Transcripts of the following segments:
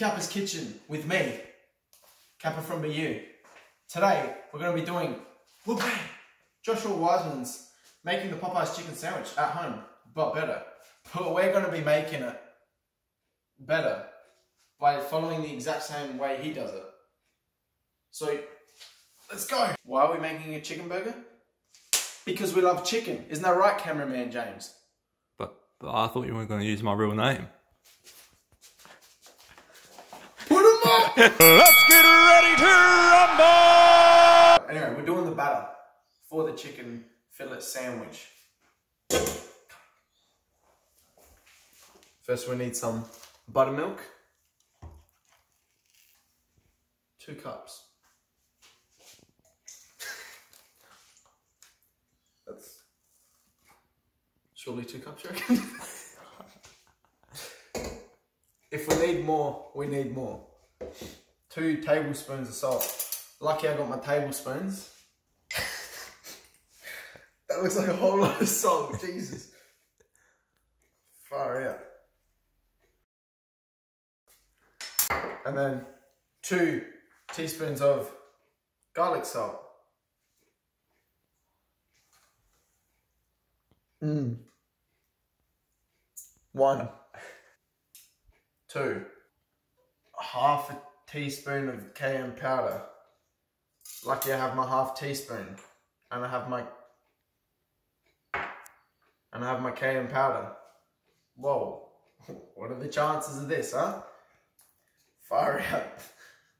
Kappa's Kitchen with me, Kappa from BU. Today, we're going to be doing whoopee, Joshua Weissman's making the Popeyes chicken sandwich at home, but better. But we're going to be making it better by following the exact same way he does it. So, let's go. Why are we making a chicken burger? Because we love chicken. Isn't that right, cameraman James? But, but I thought you weren't going to use my real name. Let's get ready to rumble! Anyway, we're doing the batter for the chicken fillet sandwich. First, we need some buttermilk. Two cups. That's surely two cups, you if we need more, we need more. Two tablespoons of salt. Lucky I got my tablespoons. that looks like a whole lot of salt, Jesus. Far out. And then two teaspoons of garlic salt. Mmm. One. Two. Half a teaspoon of cayenne powder. Lucky I have my half teaspoon. And I have my and I have my cayenne powder. Whoa. What are the chances of this, huh? Far out.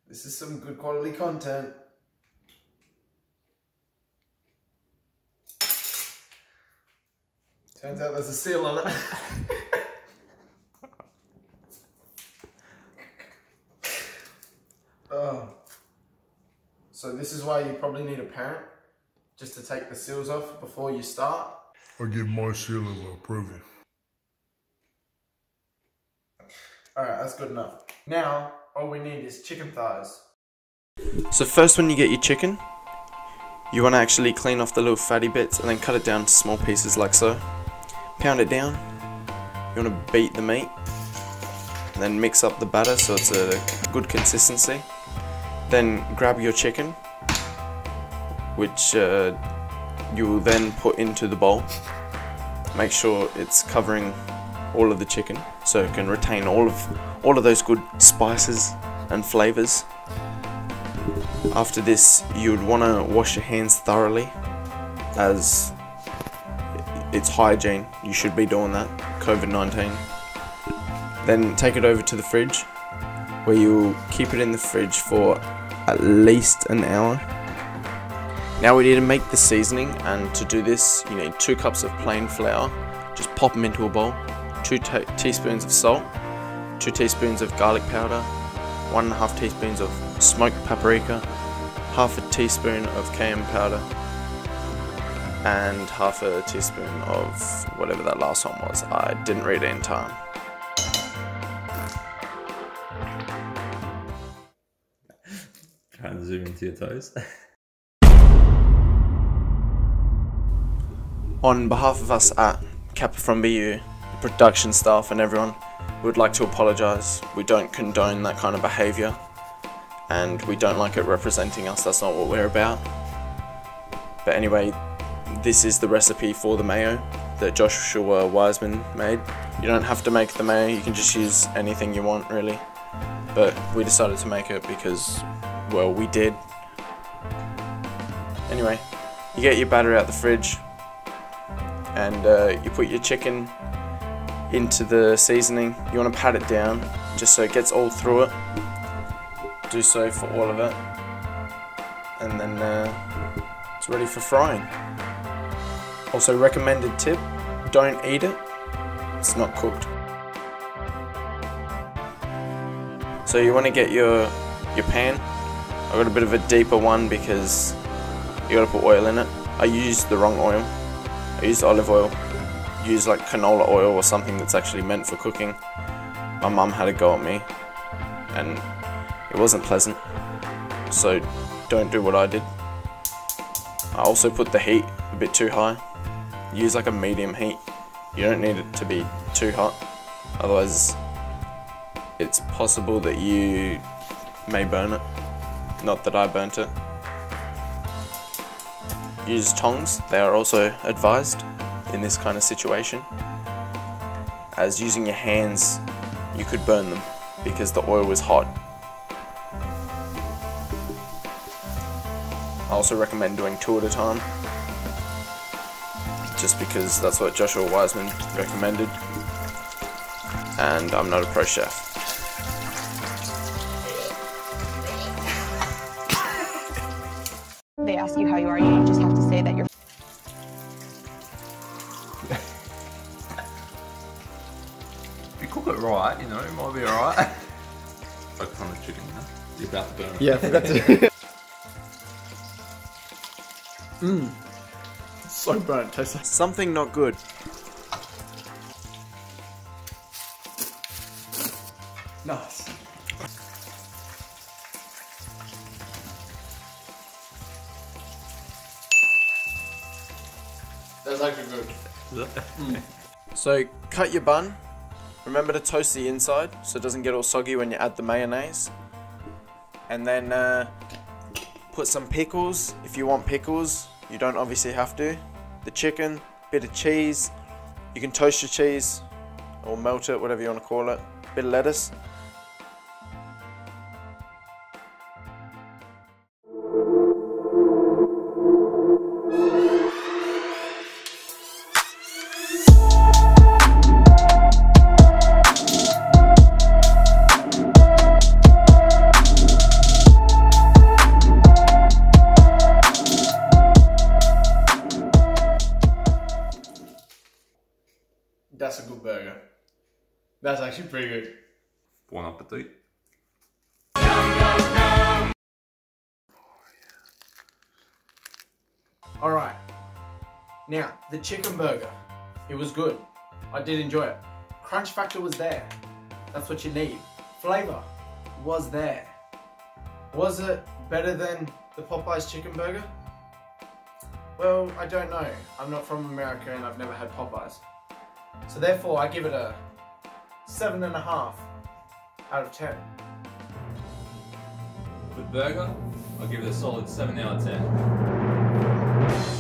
This is some good quality content. Turns out there's a seal on it. this is why you probably need a parent, just to take the seals off before you start. I give my seal of approval. Alright, that's good enough. Now, all we need is chicken thighs. So first when you get your chicken, you want to actually clean off the little fatty bits and then cut it down to small pieces like so. Pound it down. You want to beat the meat. And then mix up the batter so it's a good consistency. Then grab your chicken, which uh, you will then put into the bowl. Make sure it's covering all of the chicken so it can retain all of all of those good spices and flavors. After this, you would want to wash your hands thoroughly as it's hygiene. You should be doing that. COVID-19. Then take it over to the fridge where you'll keep it in the fridge for at least an hour. Now we need to make the seasoning and to do this you need 2 cups of plain flour. Just pop them into a bowl. 2 teaspoons of salt. 2 teaspoons of garlic powder. 1.5 teaspoons of smoked paprika. Half a teaspoon of cayenne powder. And half a teaspoon of whatever that last one was. I didn't read it in time. Trying to zoom into your toes. On behalf of us at Kappa from BU, the production staff and everyone, we would like to apologise. We don't condone that kind of behaviour and we don't like it representing us, that's not what we're about. But anyway, this is the recipe for the mayo that Joshua Weissman made. You don't have to make the mayo, you can just use anything you want really. But we decided to make it because, well, we did. Anyway, you get your batter out the fridge, and uh, you put your chicken into the seasoning. You want to pat it down just so it gets all through it. Do so for all of it, and then uh, it's ready for frying. Also, recommended tip: don't eat it. It's not cooked. So you want to get your your pan. I've got a bit of a deeper one because you got to put oil in it. I used the wrong oil. I used olive oil. Use like canola oil or something that's actually meant for cooking. My mum had a go at me and it wasn't pleasant. So don't do what I did. I also put the heat a bit too high. Use like a medium heat. You don't need it to be too hot. Otherwise it's possible that you may burn it. Not that I burnt it. Use tongs, they are also advised in this kind of situation. As using your hands, you could burn them because the oil is hot. I also recommend doing two at a time, just because that's what Joshua Weissman recommended, and I'm not a pro chef. They ask you how you are, you just have to say that you're If you cook it right, you know, it might be alright. Focus on the chicken, you know? You're about to burn it. Yeah, I forgot to. Mmm. So burnt. Tastes like. Something not good. That's actually good. So cut your bun. Remember to toast the inside so it doesn't get all soggy when you add the mayonnaise. And then uh, put some pickles if you want pickles. You don't obviously have to. The chicken, bit of cheese. You can toast your cheese or melt it, whatever you want to call it. Bit of lettuce. That's actually pretty good. Bon appetit. Alright. Now, the chicken burger. It was good. I did enjoy it. Crunch factor was there. That's what you need. Flavor was there. Was it better than the Popeyes chicken burger? Well, I don't know. I'm not from America and I've never had Popeyes. So therefore, I give it a seven and a half out of ten. Good burger, I'll give it a solid 7 out of 10.